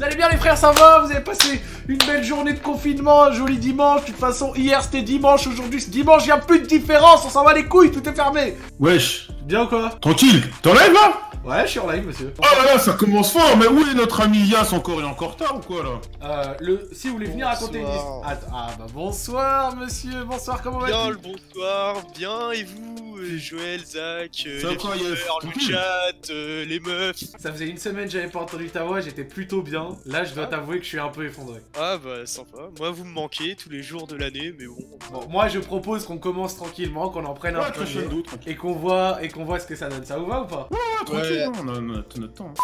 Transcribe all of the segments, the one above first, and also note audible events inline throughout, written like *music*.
Vous allez bien les frères, ça va? Vous avez passé une belle journée de confinement, un joli dimanche. De toute façon, hier c'était dimanche, aujourd'hui c'est dimanche, y a plus de différence, on s'en va les couilles, tout est fermé. Wesh, Bien ou quoi tranquille, t'enlèves là? Ouais, je suis en live, monsieur. Oh là là, ça commence fort, mais où est notre ami Yas encore? Il est encore tard ou quoi là? Euh, le, si vous voulez venir raconter une histoire. Ah, ah, bah bonsoir, monsieur, bonsoir, comment Bien vas-tu? le bonsoir, bien et vous, euh, Joël, Zach, euh, les quoi, viewers, le chat, euh, les meufs. Ça faisait une semaine que j'avais pas entendu ta voix, j'étais plutôt bien. Là, je dois t'avouer que je suis un peu effondré. Ah bah sympa, moi vous me manquez tous les jours de l'année, mais bon. Bon, moi je propose qu'on commence tranquillement, qu'on en prenne un Ouais, tranquille. et qu'on voit, et qu'on voit ce que ça donne. Ça vous va ou pas? Ah, tranquille, Ouais. hein, on a, tout notre temps.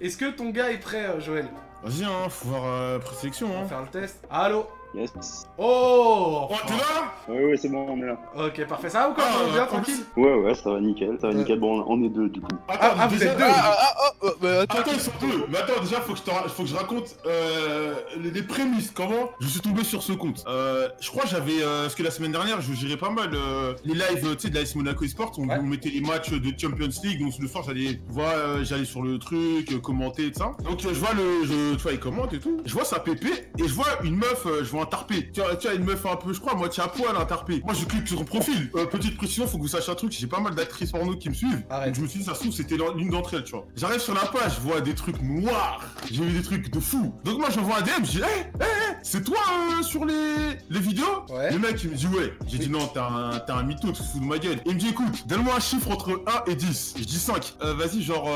Est-ce que ton gars est prêt, euh, Joël? Vas-y, hein, faut voir euh, présélection. On va Hein. faire le test. Allô? Yes. Oh Oh, t'es là? Ouais, ouais, c'est bon, on est là. Ok, parfait. Ça va ou quoi Ah, bien, euh, tranquille Ouais, ouais, ça va nickel, ça va Ouais. nickel. Bon, on est deux du coup. Ah, ah, vous déjà- êtes deux. Ah, ah, ah, ah, bah attends, Attends, ils sont deux. Mais attends, déjà, faut que je, te faut que je raconte euh, les, les prémices. Comment? Je suis tombé sur ce compte euh, Je crois que j'avais. Euh, parce que la semaine dernière, je gérais pas mal euh, les lives euh, tu sais, de l'AS Monaco eSport. On, Ouais. on mettait les matchs de Champions League. Donc le soir, j'allais voir, euh, j'allais sur le truc, euh, commenter et tout ça. Donc euh, je vois le. Je, tu vois, il commente et tout. Je vois sa pépé et je vois une meuf, euh, je vois un tarpé. Tu vois, tu vois, une meuf un peu, je crois, à moitié à poil, un tarpé. Moi, je clique sur son profil. Euh, petite précision, faut que vous sachiez un truc. J'ai pas mal d'actrices porno qui me suivent. Arrête. Donc je me suis dit, ça se trouve, c'était l'une d'entre elles, tu vois. J'arrive sur la page, je vois des trucs noirs. J'ai vu des trucs de fou. Donc moi, j'envoie un DM, je dis, hé, hé, hé, c'est toi euh, sur les, les vidéos? Ouais. Le mec, il me dit, ouais. J'ai dit, non, t'as un, t'as un mytho, tu te fous de ma gueule. Il me dit, écoute, donne-moi un chiffre entre 1 et 10. Je dis 5. Euh, Vas-y, genre,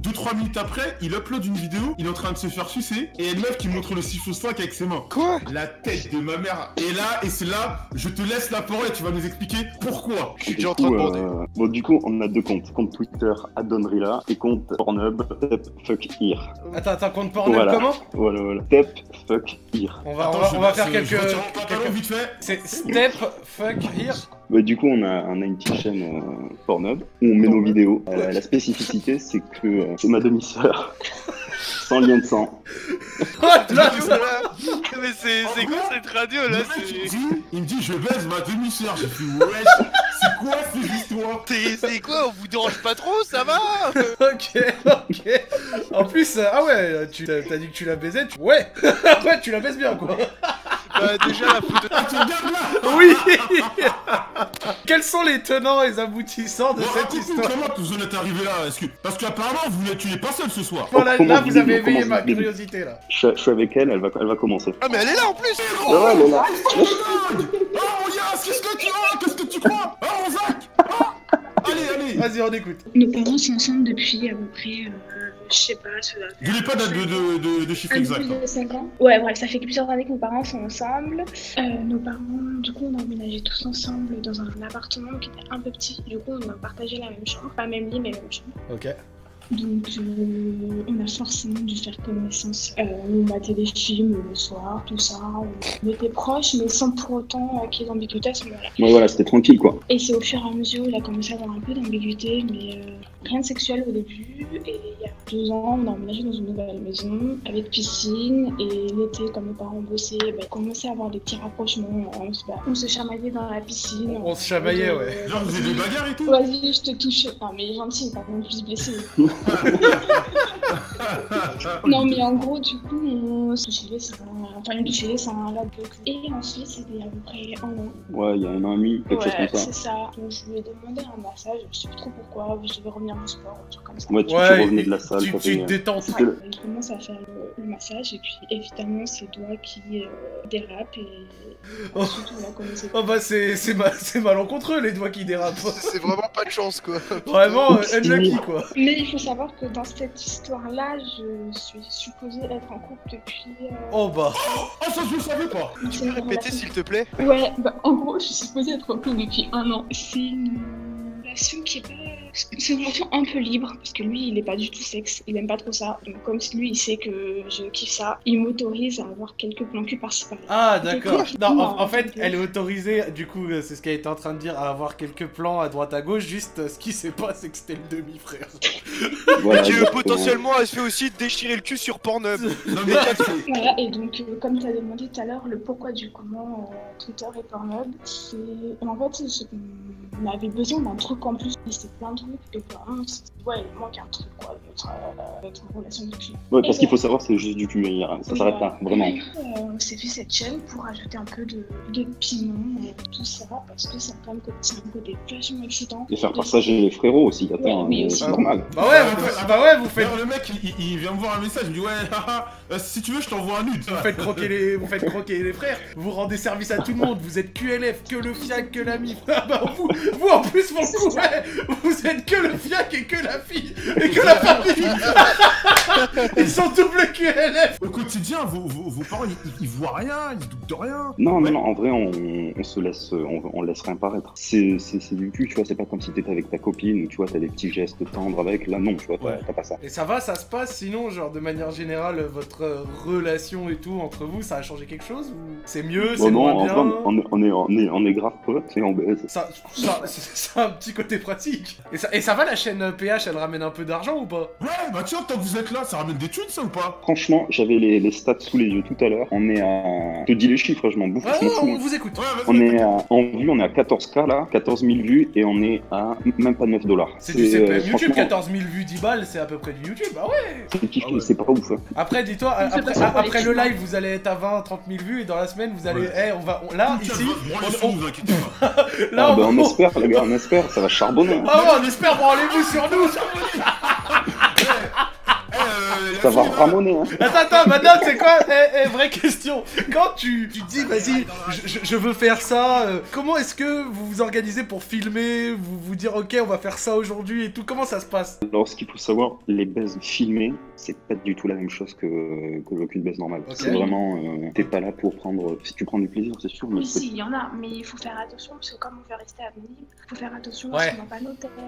2-3 minutes après, il upload une vidéo, il est en train de se faire sucer, et il y a une meuf qui montre le chiffre 5 avec ses mains. Quoi? La tête de ma mère est là, et c'est là, je te laisse la parole et tu vas nous expliquer pourquoi. Je suis en train de euh, Bon, du coup, on a deux comptes. Compte Twitter, Adonrilla, et compte Pornhub, Step Fuck Here. Attends, attends, compte Pornhub Voilà. comment? Voilà, voilà. Step Fuck Here. On va, on va, on faire quelques. je vite fait. C'est Step Fuck Here. Bah, du coup, on a, on a une petite chaîne euh, Pornhub où on met nos vidéos. Euh, la spécificité, c'est que euh, c'est ma demi-sœur. *laughs* Sans lien de sang. Là, ça- là Mais c'est quoi cette radio là mec, il me C'est dit, il me dit, je baise ma demi-sœur. J'ai fait, wesh, c'est quoi ces histoires? C'est- quoi On vous dérange pas trop Ça va? *laughs* Ok, ok. En plus, euh, ah ouais, tu t'as t'as dit que tu la baisais. Tu... Ouais, *laughs* ouais, tu la baises bien quoi. Bah déjà la photo. Ah, là Oui. *laughs* Quels sont les tenants et les aboutissants de Bon, cette histoire comment vous en êtes arrivé là Est-ce que... Parce qu'apparemment, vous n'êtes- tu n'es pas seul ce soir. Voilà, Comment là, vous avez éveillé ma curiosité là. Je, je suis avec elle, elle va, elle va commencer. Ah mais elle est là en plus Ouais, ouais, elle est là. Oh, mon Yas, qu'est-ce que tu as Qu'est-ce que tu crois? Oh, mon Zach Ah Allez, allez Vas-y, on écoute. Nos parents sont ensemble depuis à peu près, euh, je sais pas, ça doit faire Dis-lui pas de, de, de, de, de chiffre exact. plus de 5 ans. Ouais, bref, ça fait plusieurs années que nos parents sont ensemble. Euh, nos parents, du coup, on a emménagé tous ensemble dans un appartement qui était un peu petit. Du coup, on a partagé la même chambre. Pas même lit, mais même chambre. Ok. Donc, euh, on a forcément dû faire connaissance. Euh, on matait des films le soir, tout ça. On était proches, mais sans pour autant euh, qu'il y ait d'ambiguïté à ce moment-là. Ouais, voilà, c'était tranquille quoi. Et c'est au fur et à mesure, il a commencé à avoir un peu d'ambiguïté, mais euh, rien de sexuel au début. Et il y a deux ans, on a emménagé dans une nouvelle maison avec piscine. Et l'été, comme mes parents bossaient, bah, il commençait à avoir des petits rapprochements. On se, on se chamaillait dans la piscine. On se chamaillait, Euh, ouais. Genre, vous avez des bagarres et tout? Vas-y, je te touche. Non, mais gentil, pas qu'on puisse blesser. *laughs* non, mais en gros, du coup, on se les seins. Enfin, seins, la boucle. Et ensuite, c'était à peu près un an. Ouais, il y a un an et demi, quelque Ouais, chose comme ça. c'est ça. Donc, je lui ai demandé un massage, je sais plus trop pourquoi, je devais revenir au sport, un truc comme ça. Ouais, tu, Ouais, tu revenais de la salle, tu, te détends. Ouais, le- il commence à faire le, le massage et puis évidemment ses doigts qui euh, dérapent et Oh. ensuite on la connaissait Oh bah c'est c'est ma- c'est malencontreux les doigts qui dérapent. *laughs* C'est vraiment pas de chance quoi Vraiment, euh, unlucky quoi. Mais il faut savoir que dans cette histoire-là, je suis supposée être en couple depuis. euh, Oh bah. Oh, ça, je le savais pas Tu peux répéter s'il te plaît? Ouais, bah en gros, je suis supposée être en couple depuis un an. C'est une relation qui est pas. C'est une relation un peu libre parce que lui, il est pas du tout sexe, il aime pas trop ça. Donc, comme lui, il sait que je kiffe ça, il m'autorise à avoir quelques plans cul par-ci par-là. Ah d'accord. Non, en, fait, elle est autorisée, du coup, euh, c'est ce qu'elle était en train de dire, à avoir quelques plans à droite à gauche, juste euh, ce qui sait pas, c'est que c'était le demi-frère. *laughs* Voilà, Que exactement. potentiellement elle se fait aussi déchirer le cul sur Pornhub *laughs* Non, mais Voilà, et donc, euh, comme tu as demandé tout à l'heure, le pourquoi du comment euh, Twitter et Pornhub, c'est. En fait, c'est- on avait besoin d'un truc en plus, mais c'était plein de trucs, et c'était- ouais, il manque un truc, quoi, notre, euh, notre relation de cul. Ouais, parce qu'il faut savoir, c'est juste du cul, il y a- ça s'arrête là, vraiment. Et, on s'est fait cette chaîne pour ajouter un peu de, de piment et tout ça, parce que c'est côté- c'est un côté vachement excitant. Et faire partager les frérots aussi, attends, euh, c'est normal. Bah ouais, vous faites, bah ouais, vous faites, le mec, il, vient me voir un message, il me dit ouais, haha, euh, si tu veux, je t'envoie un nude. vous faites croquer les, vous faites croquer les frères. Vous rendez service à tout le monde. Vous êtes QLF, que le fiac, que la mif. *laughs* Ah bah vous, vous en plus pour le coup, ouais, vous êtes que le fiac et que la fille et que la famille. *laughs* *laughs* Ils sont double QLF. Au quotidien, vos, vos, vos parents, ils, ils- voient rien, ils doutent de rien. Non, Ouais. non, non, en vrai, on, on se laisse, on, on laisse rien paraître. C'est, du cul, tu vois, c'est pas comme si t'étais avec ta copine, ou tu vois, t'as des petits gestes tendres avec, là, non, tu vois, t'as- Ouais. pas ça. Et ça va, ça se passe sinon, genre de manière générale, votre euh, relation et tout entre vous, ça a changé quelque chose ou c'est mieux, Bon, c'est non, moins en bien? on, est- on, est, on, est, on est grave potes et on baise. Ça, ça, *laughs* c'est un petit côté pratique. Et ça, et ça va la chaîne euh, PH, elle ramène un peu d'argent ou pas? Ouais, bah tiens, tant que vous êtes là, ça ramène des thunes, ça ou pas? Franchement, j'avais les, les stats sous les yeux tout à l'heure. On est à. Je te dis les chiffres, je m'en bouffe, je m'en ouais, fous. on hein. vous écoute. Ouais. On est à, en vue, on est à 14K là, 14 000 vues et on est à même pas 9 dollars. C'est du CPM YouTube, franchement, 14 000 vues, 10 balles, c'est à peu près du YouTube, bah ouais c'est Ah ouais. c'est pas ouf. hein. Après, dis-toi, après, le live, vous allez être à 20, 30 000 vues et dans la semaine, vous allez. Ouais. Eh, on va. on- là, ici. on- vous. *laughs* Là, Ah on, bah on espère, les gars, on espère, ça va charbonner. hein. Ah ouais, on espère, branlez-vous sur nous là, ramoner. Hein. Attends, attends, maintenant, c'est quoi? Eh, eh, vraie question. Quand tu, tu dis, vas-y, je, je- veux faire ça, euh, comment est-ce que vous vous organisez pour filmer, vous vous dire, ok, on va faire ça aujourd'hui et tout? Comment ça se passe? Alors, ce qu'il faut savoir, les baises filmées, c'est pas du tout la même chose que, que qu'une baise normale. C'est vraiment, euh, t'es pas là pour prendre. Si tu prends du plaisir, c'est sûr, mais Oui, si, il y en a, mais il faut faire attention parce que comme on veut rester anonyme, il faut faire attention Ouais. à ce qu'on n'a pas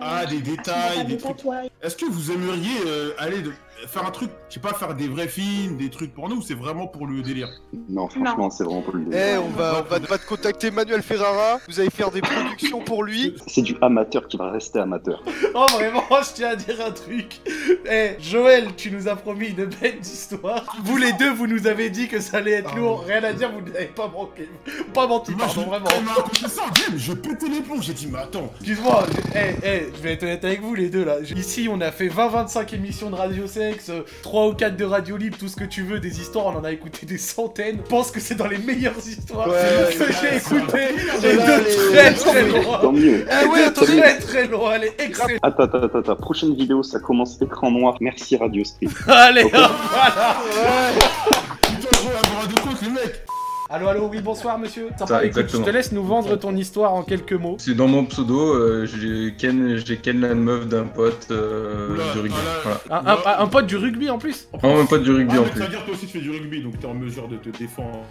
Ah, des à détails, des de trucs. Est-ce que vous aimeriez euh, aller de... faire un truc, je sais pas, faire des vrais films, des trucs pour nous, ou c'est vraiment pour le délire non, franchement, c'est vraiment pas le Eh, délire. on va, on va, va te contacter Manuel Ferrara, vous allez faire des productions pour lui. C'est du amateur qui va rester amateur. *laughs* Oh, vraiment, je tiens à dire un truc. Eh, Joël, tu nous as promis une bête d'histoire. Vous les deux, vous nous avez dit que ça allait être Ah, lourd. Rien à dire, vous n'avez pas manqué. Pas menti, Moi, pardon, je- vraiment. Elle m'a raconté ça, Game, je pétais les plombs, j'ai dit, mais attends, Excuse-moi, eh, eh, je vais être honnête avec vous les deux là. Ici, on a fait 20-25 émissions de Radio Sex, 3 ou 4 de Radio Libre, tout ce que tu veux, des histoires, on en a écouté des centaines. Je pense que c'est dans les meilleures histoires Ouais, que j'ai écoutées. Et de très très loin. Tant mieux. Et ouais, très très loin, elle est excellente. Attends, attends, attends. Prochaine vidéo, ça commence écran noir. Merci Radio Street. *laughs* Allez, voilà. putain, gros, à vous rendre compte, les mecs Allô, allô, oui, bonsoir monsieur. Ça, écoute, exactement. je te laisse nous vendre ton histoire en quelques mots. C'est dans mon pseudo, euh, j'ai ken, j'ai ken la meuf d'un pote euh, Oula, du rugby. ah là, Voilà. Un, un- un pote du rugby en plus. Non, un pote du rugby Ah, en plus. ça veut dire que toi aussi tu fais du rugby, donc t'es en mesure de te défendre.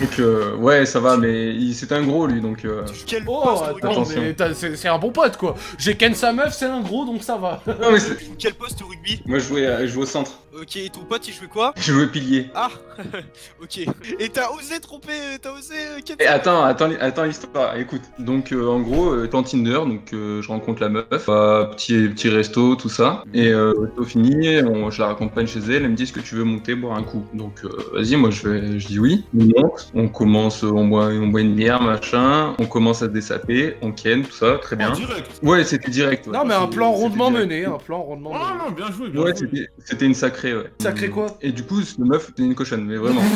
Donc euh, ouais, ça va, mais il- c'était un gros lui, donc euh... Quel Oh, poste au attends, rugby Attention. mais t'as- c'est c'est un bon pote quoi. J'ai ken sa meuf, c'est un gros donc ça va. *laughs* Non mais c'est- Quel poste au rugby moi je jouais, à- je jouais au centre, Ok, et ton pote il jouait quoi je jouais pilier. Ah *laughs* Ok. Et t'as osé tromper, euh, t'as osé euh, Et attends, attends, li- attends l'histoire. Écoute, donc euh, en gros, euh, t'es en Tinder, donc euh, je rencontre la meuf, euh, petit petit resto, tout ça. Et euh, au fini, on- je la raccompagne chez elle. Elle me dit est-ce que tu veux monter boire un coup Donc euh, vas-y, moi je vais, je dis oui. On on commence, on boit, on boit une bière, machin. On commence à se dessaper, on ken, tout ça, très bien. En direct. Ouais, c'était direct. Ouais, Non mais un C'était- plan c'était rondement mené, un plan rondement Ah mené. non, bien joué, bien Ouais, joué. c'était c'était une sacrée, ouais. Sacré quoi? Et du coup, ce meuf était une cochonne, mais vraiment. *laughs*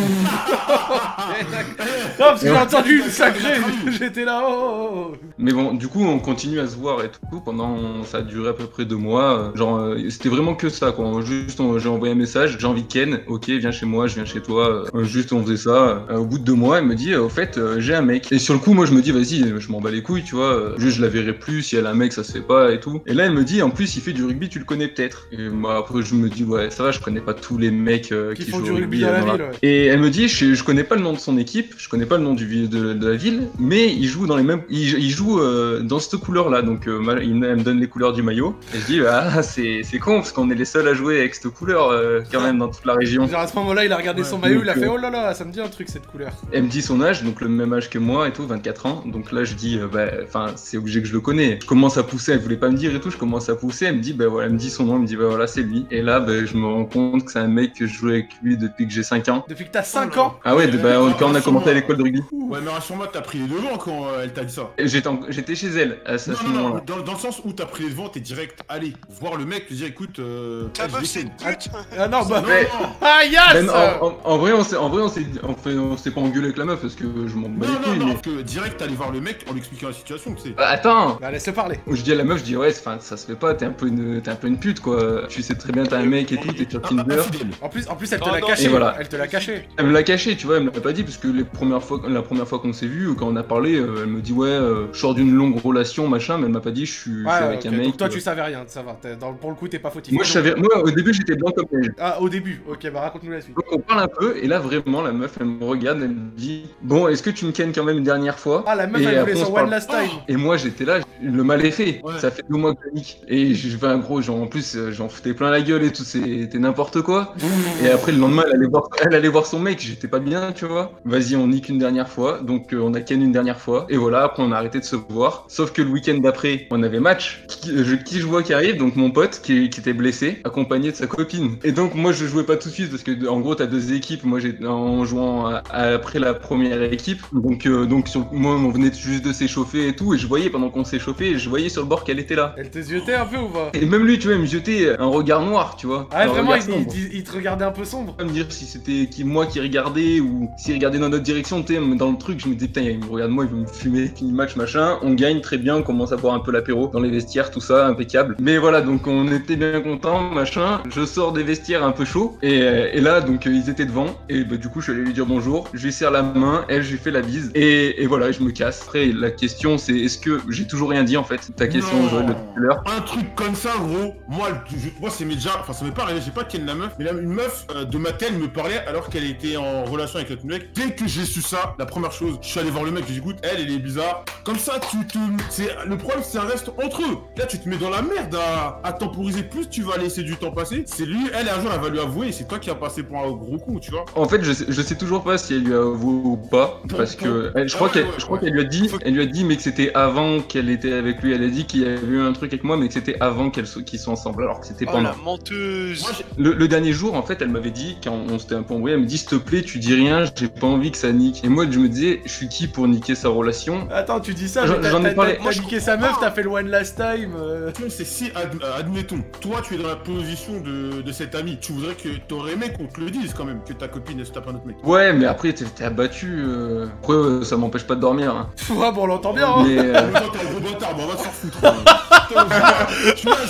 Non parce que j'ai entendu une sacrée, *laughs* j'étais là. Oh, oh, oh. Mais bon, du coup, on continue à se voir et tout pendant. Ça a duré à peu près deux mois. Genre, euh, c'était vraiment que ça, quoi. Juste, j'ai envoyé un message, j'ai envie de Ken, ok, viens chez moi, je viens chez toi. Euh, juste, on faisait ça. Euh, au bout de deux mois, elle me dit, au fait, euh, j'ai un mec. Et sur le coup, moi, je me dis, vas-y, je m'en bats les couilles, tu vois. euh, Juste, je la verrai plus. Si elle a un mec, ça se fait pas et tout. Et là, elle me dit, en plus, il fait du rugby, tu le connais peut-être. Et moi, après, je me dis, ouais, ça va, je connais pas tous les mecs euh, Qui qui, font jouent du rugby dans la ville, ouais. et elle me dit, je, je connais pas le nom de son équipe, je connais pas le nom du, de, de la ville, mais il joue dans les mêmes, il, il joue euh, dans cette couleur-là, donc euh, elle me donne les couleurs du maillot. Et je dis, ah *laughs* c'est con parce qu'on est les seuls à jouer avec cette couleur quand même dans toute la région. Genre à ce moment-là, il a regardé Ouais. son maillot, il a fait oh là là, ça me dit un truc cette couleur. Couleur. Elle me dit son âge, donc le même âge que moi et tout, 24 ans. Donc là, je dis, euh, bah, enfin, c'est obligé que je le connais. Je commence à pousser, elle voulait pas me dire et tout, je commence à pousser. Elle me dit, bah voilà, elle me dit son nom, elle me dit, bah voilà, c'est lui. Et là, bah, je me rends compte que c'est un mec que je joue avec lui depuis que j'ai 5 ans. Depuis que t'as 5 Oh là. ans? Ah ouais, de- bah, quand on a commencé à l'école de rugby. Ouais, mais rassure-moi, t'as pris les devants quand euh, elle t'a dit ça. J'étais en- j'étais chez elle à ce, à Non, ce non, non, moment-là. dans, dans le sens où t'as pris les devants, t'es direct, allez, voir le mec, lui dire, écoute, euh, Ta meuf, c'est une pute Ah non, bah. Non, Mais- non, *laughs* Ah, Ben, yes en, en- en vrai, on s'est, en vrai, on s'est, on fait- on s'est pas engueulé avec la meuf parce que je m'en bats non, les couilles. non, mais- parce que direct, t'allais voir le mec en lui expliquant la situation, tu sais. Bah, attends, Bah, laisse-le parler. je dis à la meuf, je dis ouais, ça se fait pas, t'es un peu une, t'es un peu une pute quoi. Tu sais très bien t'as un mec et tout, t'es sur Tinder. Infidèle. En plus, en plus elle te l'a non, caché. voilà. Elle te l'a caché. Elle me l'a caché, tu vois, elle me l'a pas dit parce que les premières fois, la première fois qu'on s'est vu, quand on a parlé, euh, elle me dit ouais, euh, je sors d'une longue relation, machin, mais elle m'a pas dit je suis, Ouais, avec un mec. donc toi euh. tu savais rien, ça va. dans- pour le coup, t'es pas fautif. Moi je savais, moi au début j'étais blanc comme neige. Ah, au début, ok, bah raconte-nous la suite. Donc on parle un peu et là vraiment la meuf elle me regarde, elle me dit bon est-ce que tu me kennes quand même une dernière fois Ah, la meuf, Et elle voulait on son one last time. Et moi j'étais là, le mal est fait. Ouais. Ça fait deux mois que je nique. Et je fais un gros, genre en plus euh, j'en foutais plein la gueule et tout, c'était n'importe quoi. Et après le lendemain elle allait voir, elle allait voir son mec, j'étais pas bien, tu vois. Vas-y on nique une dernière fois, donc euh, on a ken une dernière fois. Et voilà, après on a arrêté de se voir. Sauf que le week-end d'après, on avait match. Qui, euh, je, qui je vois qui arrive, donc mon pote qui, qui était blessé, accompagné de sa copine. Et donc moi je jouais pas tout de suite parce que en gros t'as deux équipes. Moi j'ai en jouant à- à- après la première équipe. Donc euh, donc sur, moi on venait juste de s'échauffer et tout. Et je voyais pendant qu'on s'échauffait, je voyais sur le bord qu'elle était là. Elle te ziotait un peu ou pas? Et même lui, tu vois, il me jetait un regard noir, tu vois. Ah, vraiment, il, sombre. il- il te regardait un peu sombre. Pas me dire si c'était qui, moi qui regardais ou s'il regardait dans notre direction, tu sais, dans le truc, je me disais putain, il me regarde moi, il veut me fumer. Fini match, machin, on gagne très bien, on commence à boire un peu l'apéro dans les vestiaires, tout ça, impeccable. Mais voilà, donc on était bien contents, machin. Je sors des vestiaires un peu chaud et, et là, donc euh, ils étaient devant et bah, du coup, je suis allé lui dire bonjour. Je lui serre la main, elle, je lui fais la bise et, et voilà, je me casse. Après, la question, c'est est-ce que j'ai toujours rien dit en fait Ta question, Non. Joël, de tout à l'heure. Un truc comme ça, gros, moi, je- moi c'est déjà, enfin ça m'est pas arrivé, j'ai pas ken la meuf, mais là, une meuf euh, de ma telle me parlait alors qu'elle était en relation avec l'autre mec. Dès que j'ai su ça, la première chose, je suis allé voir le mec, j'ai dit écoute, elle, elle est bizarre. Comme ça, tu te, c'est le problème, c'est un reste entre eux. Là, tu te mets dans la merde à, à temporiser. Plus tu vas laisser du temps passer, c'est lui, elle, un jour, elle va lui avouer, c'est toi qui as passé pour un gros coup, tu vois. En fait, je sais, je sais toujours pas si elle lui a avoué ou pas, parce que elle- je crois Ah ouais, qu'elle, ouais, je crois ouais. qu'elle lui a dit, elle lui a dit, mais que c'était avant qu'elle était avec lui. Elle a dit qu'il y avait eu un truc avec moi, mais que c'était avant qu'elle so- qu'ils soient ensemble, alors que c'était Oh pendant. la menteuse Moi, Le, le dernier jour, en fait, elle m'avait dit, quand on s'était un peu embrouillé, elle me dit, s'il te plaît, tu dis rien, j'ai pas envie que ça nique. Et moi, je me disais, je suis qui pour niquer sa relation? Attends, tu dis ça, J'en- ai parlé. t'as niqué sa meuf, t'as fait le one last time. euh. C'est si, ad- euh, admettons, toi tu es dans la position de, de cet ami, tu voudrais que t'aurais aimé qu'on te le dise quand même, que ta copine elle se tape un autre mec. Ouais, mais après, t'es abattu. euh. Après, ça m'empêche pas de dormir. hein. *laughs* Ouais, bon, on l'entend bien, hein. Mais, euh, *laughs* bâtard, bon, on va te faire foutre. hein.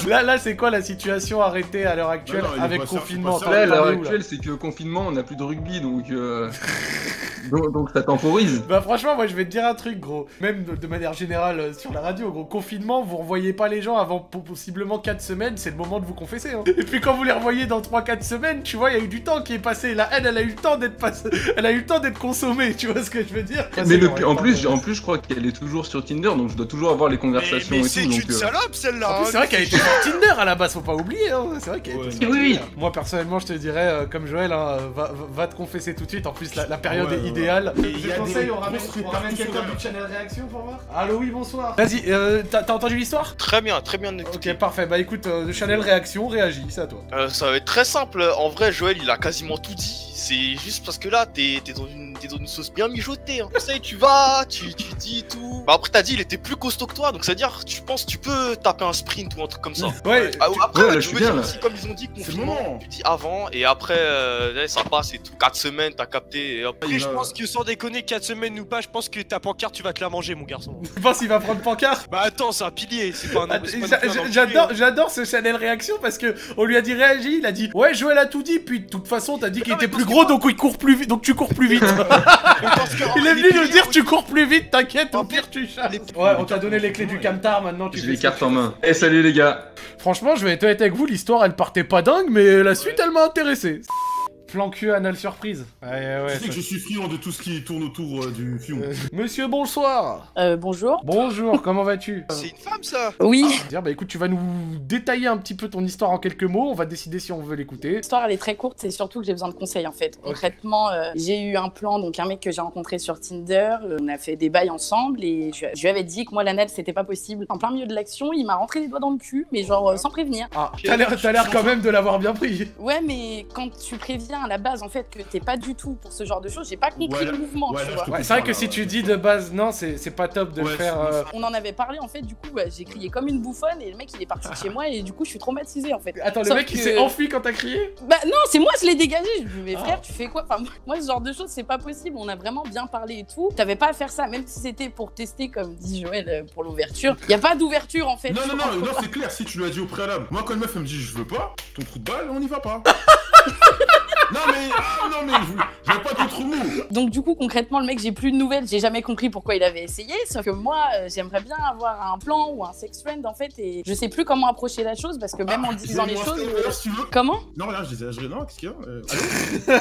*laughs* Là, là c'est quoi la situation arrêtée à l'heure actuelle Non, non, est avec confinement là, à l'heure actuelle, c'est que confinement, on n'a plus de rugby, donc, euh, donc, donc ça temporise. Bah franchement, moi je vais te dire un truc gros. Même de, de manière générale euh, sur la radio, gros. Confinement, vous revoyez pas les gens avant po- possiblement 4 semaines, c'est le moment de vous confesser. Hein. Et puis quand vous les revoyez dans 3-4 semaines, tu vois, il y a eu du temps qui est passé. La haine, elle a eu le temps d'être passée. Elle a eu le temps d'être consommée, tu vois ce que je veux dire? Mais le, en plus, en plus, je crois qu'elle est toujours sur Tinder, donc je dois toujours avoir les Mais, conversations mais et c'est Donc, euh, salope celle-là En plus, hein. c'est vrai qu'elle était sur *laughs* Tinder à la base, faut pas oublier. Hein. C'est vrai qu'elle Ouais, était sur oui, oui. Tinder. Moi personnellement, je te dirais, euh, comme Joël, hein, va, va- va te confesser tout de suite. En plus, la, la période Ouais, est ouais. Je Et il y a te conseille, des on ramène, on quelqu'un du channel réaction pour voir. Allô, oui, bonsoir. Vas-y, euh, t'as t'as entendu l'histoire? Très bien, très bien écouté. Ok, parfait. Bah écoute, euh, le channel réaction réagit, c'est à toi. Euh, ça va être très simple. En vrai, Joël, il a quasiment tout dit. C'est juste parce que là, t'es t'es dans, une- t'es dans une sauce bien mijotée. Hein. Tu sais, tu vas, tu, tu dis tout. Bah après, t'as dit, il était plus costaud que toi. Donc, c'est-à-dire, tu penses, tu peux taper un sprint ou un truc comme ça. Ouais, Ah, après, Ouais, là, tu peux dire là. aussi, comme ils ont dit, confinement. Tu dis avant et après, euh, ouais, ça passe et tout. 4 semaines, t'as capté. Et Après, je pense que sans déconner, 4 semaines ou pas, je pense que ta pancarte, tu vas te la manger, mon garçon. tu penses qu'il va prendre pancart Bah attends, c'est un pilier, c'est pas un. Ah, J'adore, j'adore ce channel réaction parce que on lui a dit réagis, il a dit ouais Joël a tout dit puis de toute façon t'as dit qu'il était plus gros donc il court plus vite donc tu cours plus vite. *laughs* Il est venu nous dire tu cours plus vite t'inquiète au En pire tu chasses. Ouais on t'a donné les clés du camtar maintenant tu J'ai les cartes en main. Eh, salut les gars. Franchement je vais être honnête avec vous l'histoire elle partait pas dingue mais la suite elle m'a intéressé. Plan cul anal surprise. Ouais, ouais. tu sais ça- que je suis friand de tout ce qui tourne autour euh, du fion. Euh, Monsieur, bonsoir. Euh, bonjour. Bonjour, comment vas-tu *laughs* C'est une femme ça Oui, Dire, bah écoute, tu vas nous détailler un petit peu ton histoire en quelques mots. On va décider si on veut l'écouter. l'histoire elle est très courte, c'est surtout que j'ai besoin de conseils en fait. Concrètement, euh, j'ai eu un plan, donc un mec que j'ai rencontré sur Tinder, on a fait des bails ensemble et je, je lui avais dit que moi l'anal c'était pas possible. En plein milieu de l'action, il m'a rentré les doigts dans le cul, mais genre euh, sans prévenir. Ah, t'as l'air quand même de l'avoir bien pris. Ouais, mais quand tu préviens à la base en fait que t'es pas du tout pour ce genre de choses, j'ai pas compris Ouais, le mouvement, tu vois. c'est vrai que si tu dis de base non, c'est, c'est pas top de Ouais, faire. euh, On en avait parlé en fait, du coup ouais, j'ai crié comme une bouffonne et le mec il est parti de chez moi et du coup je suis traumatisée en fait. Attends, le mec il s'est enfui quand t'as crié? Bah non, c'est moi, je l'ai dégagé. Je lui ai dit, mais Ah. frère, tu fais quoi? Enfin, Moi, ce genre de choses, c'est pas possible. On a vraiment bien parlé et tout. T'avais pas à faire ça, même si c'était pour tester, comme dit Joël, euh, pour l'ouverture. Y a pas d'ouverture en fait. Non, non, non, non, c'est clair, si tu l'as dit au préalable. Moi, quand une meuf elle me dit je veux pas, ton trou de balle, on y va pas. *laughs* non, mais, ah, non, mais, j'avais pas d'autre mot. Donc, du coup, concrètement, le mec, j'ai plus de nouvelles. J'ai jamais compris pourquoi il avait essayé. Sauf que moi, euh, j'aimerais bien avoir un plan ou un sex friend en fait. Et je sais plus comment approcher la chose parce que même en disant les J'ai choses. euh, si tu veux. Comment? Non, là, je disais, je- non, qu'est-ce qu'il y a? Euh, allô?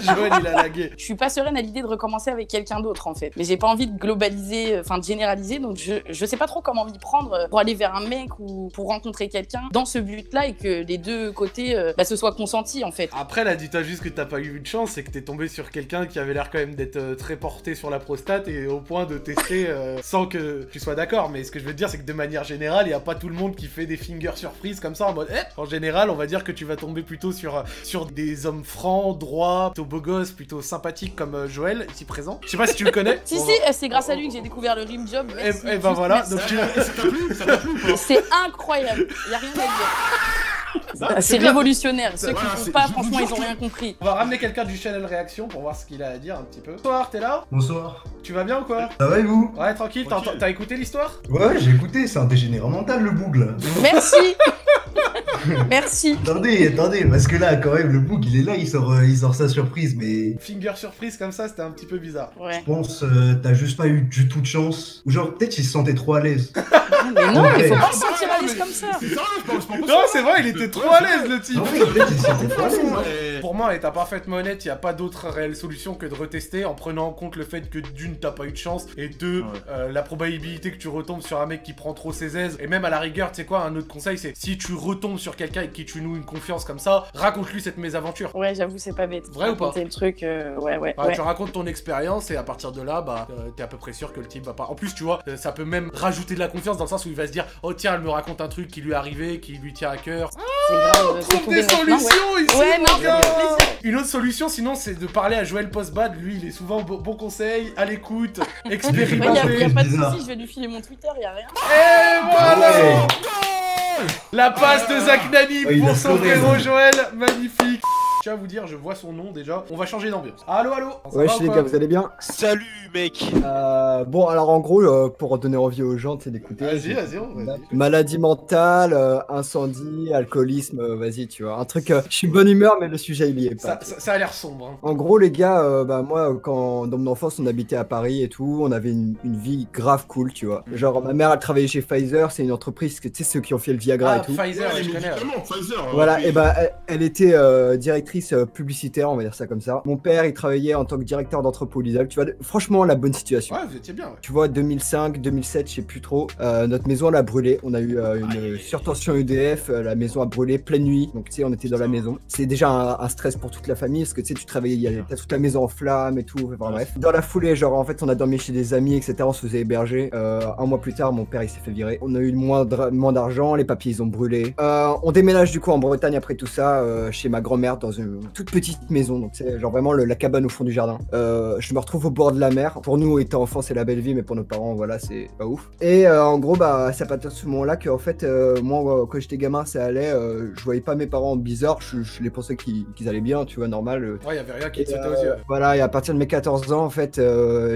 *laughs* Joël il a lagué. Je suis pas sereine à l'idée de recommencer avec quelqu'un d'autre en fait. Mais j'ai pas envie de globaliser, euh, enfin de généraliser, donc je, je sais pas trop comment m'y prendre euh, pour aller vers un mec ou pour rencontrer quelqu'un dans ce but-là et que les deux côtés bah, se soient consentis en fait. Après, là, juste que t'as pas eu de chance, c'est que t'es tombé sur quelqu'un qui avait l'air quand même d'être euh, très porté sur la prostate et au point de tester euh, sans que tu sois d'accord. Mais ce que je veux te dire, c'est que de manière générale, il y a pas tout le monde qui fait des fingers surprises comme ça en mode. Eh en général, on va dire que tu vas tomber plutôt sur, sur des hommes francs, droits, plutôt beaux gosses, plutôt sympathiques comme euh, Joël, ici présent. Je sais pas si tu le connais. *laughs* Si si, euh, c'est grâce à lui que j'ai découvert le rim job. Et, et ben voilà, donc tu Ça t'a plu Ça t'a plu ou pas C'est incroyable, y a rien à dire. C'est révolutionnaire. Ceux qui Voilà, c'est- pas, franchement, ils ont rien compris. On va ramener quelqu'un du channel réaction pour voir ce qu'il a à dire un petit peu. Bonsoir, t'es là? Bonsoir. Tu vas bien ou quoi? Ça va et vous? Ouais, tranquille, t'as Tranquille. t'as écouté l'histoire? Ouais, j'ai écouté, c'est un dégénérant mental le bougle. Merci. *laughs* Merci. attendez, attendez, parce que là, quand même, le boug, il est là, il sort, euh, il sort sa surprise, mais Finger surprise comme ça, c'était un petit peu bizarre. Ouais. je pense, euh, t'as juste pas eu du tout de chance. Ou genre, peut-être il se sentait trop à l'aise. Mais non, il faut Ouais. pas se sentir à l'aise comme ça. Non, c'est vrai, il était trop à l'aise le type. Non, mais peut-être il se sentait trop à l'aise. Pour moi, et ta parfaitement honnête, il n'y a pas d'autre réelle solution que de retester en prenant en compte le fait que d'une, t'as pas eu de chance, et deux, Ouais. euh, la probabilité que tu retombes sur un mec qui prend trop ses aises. Et même à la rigueur, tu sais quoi, un autre conseil, c'est si tu retombes sur quelqu'un avec qui tu noues une confiance comme ça, raconte-lui cette mésaventure. Ouais, j'avoue, c'est pas bête. Vrai ou pas le truc, euh, ouais, ouais. Tu racontes ton expérience et à partir de là, bah, euh, t'es à peu près sûr que le type va pas. En plus, tu vois, euh, ça peut même rajouter de la confiance dans le sens où il va se dire, oh tiens, elle me raconte un truc qui lui est arrivé, qui lui tient à cœur. C'est grave. c'est Trouve des ouais. solutions ici, Ouais, mon gars. Une autre solution, sinon, c'est de parler à Joël Postbad. Lui, il est souvent bon, bon conseil, à l'écoute, *laughs* Ouais, y a, expérimenté. y a pas de soucis, je vais lui filer mon Twitter, y a rien. Et voilà Ouais. La passe de Zach Nani pour son frérot. Joël, magnifique. Je tiens à vous dire, je vois son nom déjà. On va changer d'ambiance. Allô, allô Ça Ouais, les gars, vous allez bien Salut mec Euh, Bon, alors en gros, euh, pour donner envie aux gens, c'est d'écouter. Vas-y, vas-y, on- vas-y. Maladie mentale, euh, incendie, alcoolisme, euh, vas-y, tu vois. Un truc, euh, je suis de bonne humeur, mais le sujet, il y est pas. Ça, ça- ça a l'air sombre. hein. En gros, les gars, euh, bah, moi, quand dans mon enfance, on habitait à Paris et tout, on avait une, une vie grave cool, tu vois. Genre, ma mère, elle travaillait chez Pfizer, c'est une entreprise que, tu sais, ceux qui ont fait le Viagra Ah, et tout. Pfizer, Ouais, je les connais. Pfizer. euh, Voilà, oui. et bah elle, elle était euh, directrice euh, publicitaire, on va dire ça comme ça. Mon père, il travaillait en tant que directeur d'entrepôt Lidl. Tu vois, franchement, la bonne situation. Ouais, vous étiez bien. ouais. Tu vois, 2005, 2007, je sais plus trop. euh, notre maison, elle a brûlé. On a eu euh, une surtension EDF. la maison a brûlé pleine nuit. Donc, tu sais, on était dans la maison. C'est déjà un, un stress pour toute la famille parce que tu sais, tu travaillais, il y avait- toute la maison en flammes et tout. Enfin, bref. Dans la foulée, genre, en fait, on a dormi chez des amis, etc. On se faisait héberger. Euh, un mois plus tard, mon père, il s'est fait virer. On a eu moins d'argent. Les papiers, ils ont brûlé. On déménage du coup en Bretagne après tout ça, chez ma grand-mère dans une toute petite maison. Donc, c'est genre vraiment le- la cabane au fond du jardin. Euh, je me retrouve au bord de la mer. Pour nous, étant enfants, c'est la belle vie, mais pour nos parents, voilà, c'est pas ouf. Et euh, en gros, bah, c'est à partir de ce moment-là que, en fait, euh, moi, quand j'étais gamin, ça allait. je voyais pas mes parents bizarres. Je, je les pensais qu'ils qu'ils allaient bien, tu vois, normal. Ouais, y avait rien qui te sautait aux yeux. Voilà, et à partir de mes 14 ans, en fait,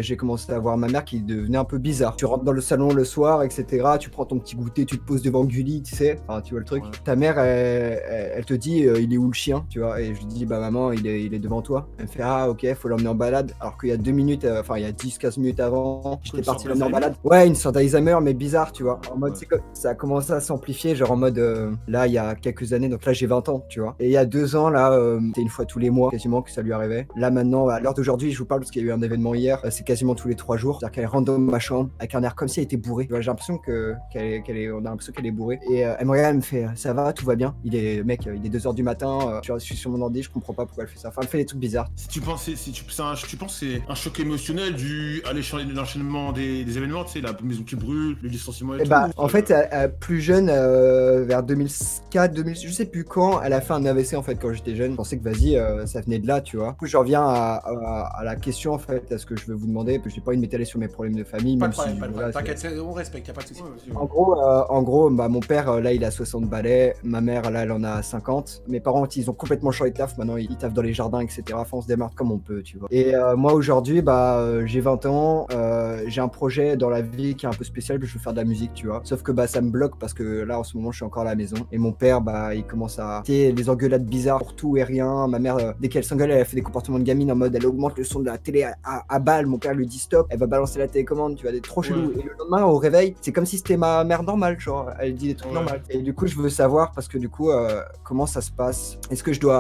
j'ai commencé à voir ma mère qui devenait un peu bizarre. Tu rentres dans le salon le soir, etc. Tu prends ton petit goûter, tu te poses devant Gulli, tu sais. Enfin, tu vois le truc. Ta mère, elle, elle- elle te dit, il est où le chien, tu vois. Et je lui dis, bah maman, il est, il est devant toi. Elle me fait, ah ok, faut l'emmener en balade. Alors qu'il y a deux minutes, euh, enfin il y a 10-15 minutes avant, j'étais parti l'emmener en balade. Ouais, une sorte d'Alzheimer, mais bizarre, tu vois. En mode, Ouais. comme- ça a commencé à s'amplifier, genre en mode, euh, là, il y a quelques années, donc là j'ai 20 ans, tu vois. Et il y a deux ans, là, euh, c'était une fois tous les mois, quasiment, que ça lui arrivait. Là maintenant, à l'heure d'aujourd'hui, je vous parle parce qu'il y a eu un événement hier, c'est quasiment tous les trois jours. C'est-à-dire qu'elle rentre dans ma chambre avec un air comme si elle était bourrée. J'ai l'impression que, qu'elle est, on a l'impression qu'elle est bourrée. Et elle me regarde, elle me fait, ça va, tout va bien. Il est, mec, il est 2h du matin, je suis sur mon ordi, je comprends pas pourquoi elle fait ça. Enfin, elle fait des trucs bizarres. Si tu penses, si tu, c'est un- tu penses que c'est un choc émotionnel dû à l'enchaînement des, des événements, tu sais, la maison qui brûle, le licenciement et Et tout. bah, en fait, elle- elle- plus jeune, euh, vers 2004, 2000, je sais plus quand, elle a fait un AVC en fait quand j'étais jeune. Je pensais que vas-y, euh, ça venait de là, tu vois. Du coup, je reviens à, à- à la question en fait, à ce que je veux vous demander, parce que j'ai pas envie de m'étaler sur mes problèmes de famille. Pas de problème, si, pas de voilà, T'inquiète, on respecte, y a pas de soucis. En gros, euh, en gros bah, mon père, là, il a 60 balais. Ma mère, là, elle en a 50. Mes parents, ils ont complètement changé de taf. Maintenant, ils ils taffent dans les jardins, etc. Enfin, on se démarre comme on peut, tu vois. Et euh, moi, aujourd'hui, bah, euh, j'ai 20 ans. euh, j'ai un projet dans la vie qui est un peu spécial. Je veux faire de la musique, tu vois. Sauf que bah, ça me bloque parce que là, en ce moment, je suis encore à la maison. Et mon père, bah, il commence à. Les engueulades bizarres pour tout et rien. Ma mère, dès qu'elle s'engueule, elle fait des comportements de gamine en mode elle augmente le son de la télé à, à, à balle. Mon père lui dit stop. Elle va balancer la télécommande, tu vois, des trop chelou. Et le lendemain, au réveil, c'est comme si c'était ma mère normale, genre. Elle dit des trucs Ouais. normaux. Et du coup, je veux savoir, parce que du coup, euh, comment ça se passe? Est-ce que je dois.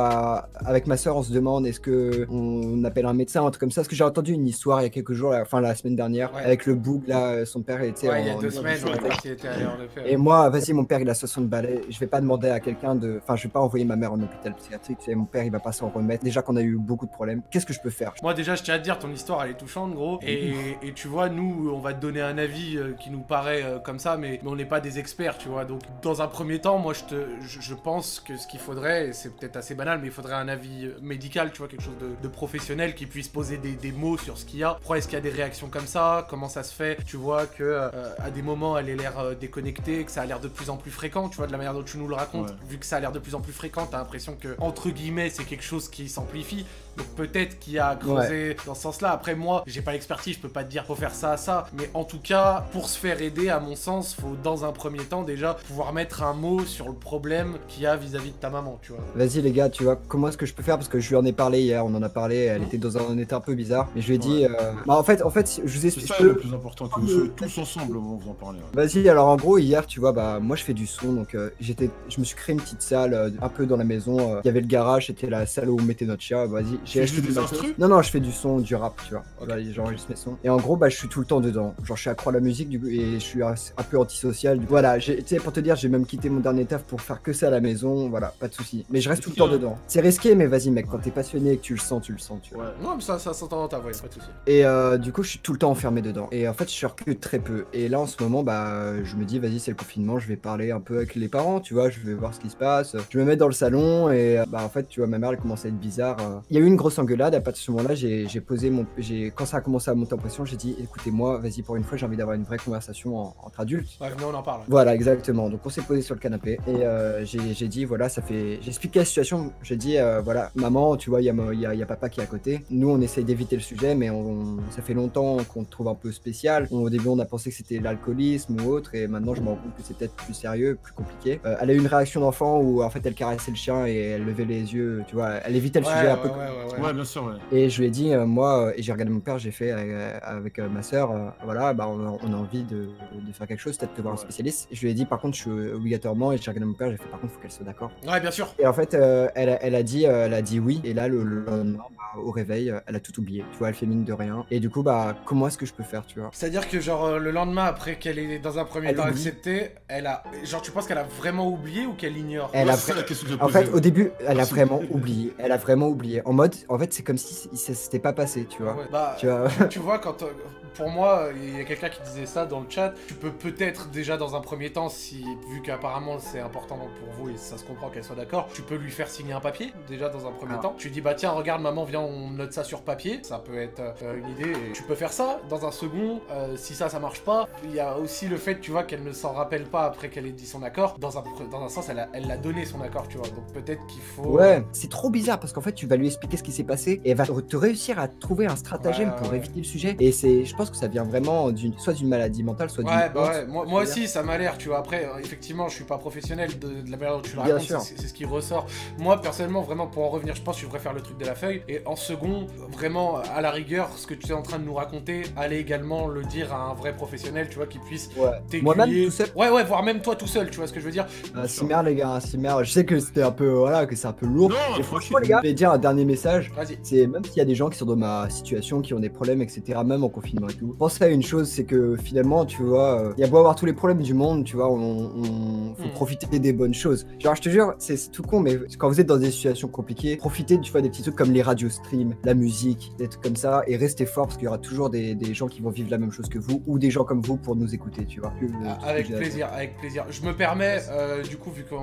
Avec ma soeur, on se demande, est-ce que on appelle un médecin, un truc comme ça? Parce que j'ai entendu une histoire il y a quelques jours, enfin la semaine dernière, Ouais. avec le boug, là, euh, son père était Ouais, il y a deux semaines, était allé en effet. et moi, vas-y, mon père, il a 60 balais. Je vais pas demander à quelqu'un de. Enfin, je vais pas envoyer ma mère en hôpital psychiatrique. Tu sais, mon père, il va pas s'en remettre. Déjà qu'on a eu beaucoup de problèmes. Qu'est-ce que je peux faire? Moi déjà je tiens à te dire ton histoire elle est touchante gros et, et tu vois nous on va te donner un avis euh, qui nous paraît euh, comme ça mais, mais on n'est pas des experts tu vois donc dans un premier temps moi je te je, je pense que ce qu'il faudrait c'est peut-être assez banal mais faudrait un avis euh, médical tu vois quelque chose de, de professionnel qui puisse poser des, des mots sur ce qu'il y a. Pourquoi est-ce qu'il y a des réactions comme ça? Comment ça se fait? Tu vois que euh, à des moments elle a l'air euh, déconnectée que ça a l'air de plus en plus fréquent tu vois de la manière dont tu nous le racontes. Ouais. vu que ça a l'air de plus en plus fréquent t'as l'impression que entre guillemets c'est quelque chose qui s'amplifie donc peut-être qu'il y a à creuser dans ce sens-là. Après moi, j'ai pas l'expertise, je peux pas te dire faut faire ça, ça. Mais en tout cas, pour se faire aider, à mon sens, faut dans un premier temps déjà pouvoir mettre un mot sur le problème qu'il y a vis-à-vis de ta maman, tu vois. Vas-y, les gars, tu vois, comment est-ce que je peux faire? Parce que je lui en ai parlé hier, on en a parlé. Elle était dans un état un peu bizarre. Mais je lui ai dit. euh, Bah, en fait, en fait, je vous C'est explique. ça peux- le plus important, que vous soyez tous ensemble, on vous en parler. ouais. Vas-y, alors en gros, hier, tu vois, bah, moi je fais du son, donc euh, j'étais, je me suis créé une petite salle euh, un peu dans la maison. euh, Il y avait le garage, c'était la salle où on mettait notre chat. Vas-y, j'ai acheté du Non, non, je fais du son, du rap, tu vois. Voilà, j'enregistre mes sons. Et en gros, bah, je suis tout le temps dedans. Genre, je suis accro à la musique, du coup, et je suis un, un peu antisocial. Du coup, voilà, j'ai- tu sais, pour te dire, j'ai même quitté mon dernier taf pour faire que ça à la maison. Voilà, pas de souci. Mais je reste tout le temps dedans. C'est risqué, mais vas-y, mec, quand t'es passionné et que tu le sens, tu le sens, tu vois. Ouais. Non, mais ça, ça s'entend dans ta voix, pas de soucis. Et euh, du coup, je suis tout le temps enfermé dedans. Et en fait, je sors que très peu. Et là, en ce moment, bah, je me dis, vas-y, c'est le confinement, je vais parler un peu avec les parents, tu vois, je vais voir ce qui se passe. Je me mets dans le salon et, euh, bah, en fait, tu vois, ma mère, elle commence à être bizarre. euh. Il y a eu une grosse engueulade. À partir de ce moment-là, j'ai j'ai posé mon. j'ai- Quand ça a commencé à monter en pression, j'ai dit, écoutez-moi, vas-y, pour une fois, j'ai envie d'avoir une vraie conversation en- entre adultes. Ouais, venez, on en parle. Voilà, exactement. Donc on s'est posé sur le canapé et euh, j'ai dit voilà, ça fait. J'ai expliqué la situation. J'ai dit euh, voilà, maman, tu vois, il y a, mo- il y, a, il y a papa qui est à côté. Nous, on essaye d'éviter le sujet, mais on, ça fait longtemps qu'on te trouve un peu spécial. Au début, on a pensé que c'était l'alcoolisme ou autre, et maintenant, je me rends compte que c'est peut-être plus sérieux, plus compliqué. Euh, elle a eu une réaction d'enfant où en fait, elle caressait le chien et elle levait les yeux, tu vois, elle évitait le Ouais, sujet un ouais, peu. ouais, ouais, bien sûr, ouais. Et je lui ai dit, euh, moi, euh, et j'ai regardé mon père, j'ai fait euh, avec euh, ma soeur, voilà, bah, on, a, on a envie de, de faire quelque chose, peut-être de voir un spécialiste. Je lui ai dit, par contre, je suis obligatoirement, et j'ai regardé mon père, j'ai fait, par contre, faut qu'elle soit d'accord. Ouais, bien sûr. Et en fait, euh, elle, a- elle, a dit, euh, elle a dit oui, et là, le, le lendemain, bah, au réveil, elle a tout oublié. Tu vois, elle fait mine de rien. Et du coup, bah, comment est-ce que je peux faire, tu vois? C'est-à-dire que genre le lendemain après qu'elle ait dans un premier Elle temps oublie. accepté, elle a genre tu penses qu'elle a vraiment oublié ou qu'elle ignore? Elle Ouais, a ça la question que j'ai En fait, au début, elle a Si. vraiment oublié. Elle a vraiment oublié. En mode, en fait, c'est comme si ça s'était pas passé, tu vois. Ouais, bah, Tu vois tu vois, quand euh, pour moi, il y a quelqu'un qui disait ça dans le chat, tu peux peut-être déjà dans un premier temps, si vu qu'apparemment c'est important pour vous et ça se comprend qu'elle soit d'accord, tu peux lui faire signer un papier déjà dans un premier Ah. temps. Tu dis bah tiens regarde maman viens on note ça sur papier, ça peut être euh, une idée. Et tu peux faire ça dans un second. euh, si ça ça marche pas, il y a aussi le fait tu vois qu'elle ne s'en rappelle pas après qu'elle ait dit son accord. Dans un dans un sens elle a, elle l'a donné son accord tu vois. Donc peut-être qu'il faut. Ouais, c'est trop bizarre parce qu'en fait, tu vas lui expliquer ce qui s'est passé et elle va te réussir à trouver un stratagème Ouais, pour ouais. éviter le sujet. Et c'est, je pense pense que ça vient vraiment d'une, soit d'une maladie mentale, soit d'une. Ouais, bah honte. ouais, moi, moi aussi ça m'a l'air, tu vois. Après, euh, effectivement, je suis pas professionnel de, de la manière dont tu le Bien racontes, c'est c'est ce qui ressort. Moi, personnellement, vraiment, pour en revenir, je pense que je devrais faire le truc de la feuille. Et en second, vraiment, à la rigueur, ce que tu es en train de nous raconter, allez également le dire à un vrai professionnel, tu vois, qui puisse Ouais. t'aiguiller. Moi-même tout seul. Ouais, ouais, voire même toi tout seul, tu vois ce que je veux dire. Euh, Cimer les gars, Cimer, je sais que c'était un peu voilà que c'est un peu lourd. Non, franchement les gars, je vais dire un dernier message. Vas-y. C'est même s'il y a des gens qui sont dans ma situation, qui ont des problèmes, etc. Même en confinement et tout. Pensez à une chose, c'est que finalement, tu vois, euh, il y a beau avoir tous les problèmes du monde, tu vois, on, on- faut Mm. profiter des bonnes choses. Genre, je te jure, c'est tout con, mais quand vous êtes dans des situations compliquées, profitez, tu vois, des petits trucs comme les radios stream, la musique, des trucs comme ça, et restez fort parce qu'il y aura toujours des, des gens qui vont vivre la même chose que vous ou des gens comme vous pour nous écouter, tu vois. Que- Ah, Avec plaisir, avec plaisir. Je me permets, euh, du coup, vu qu'il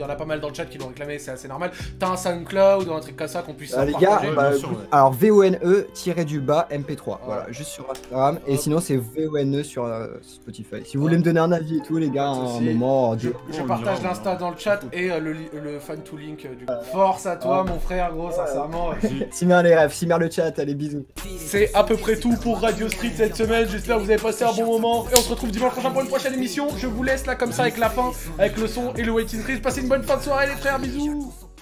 y en a pas mal dans le chat qui l'ont réclamé, c'est assez normal. T'as un SoundCloud ou un truc comme ça qu'on puisse Ah, les gars, bah, sûr, ouais. alors VONE-du-bas MP3, voilà, juste sur Instagram. Et sinon, c'est VONE sur euh, Spotify. Si vous voulez me donner un avis et tout, les gars, un moment, Je, je partage l'insta dans le chat et euh, le, li- le fan to link euh, du coup. Force à toi, mon frère, gros, sincèrement. *laughs* Simer les rêves, Simer le chat, allez bisous. C'est à peu près tout pour Radio Street cette semaine. J'espère que vous avez passé un bon moment. Et on se retrouve dimanche prochain pour une prochaine émission. Je vous laisse là comme ça avec la fin, avec le son et le waiting. Passez une bonne fin de soirée les frères, bisous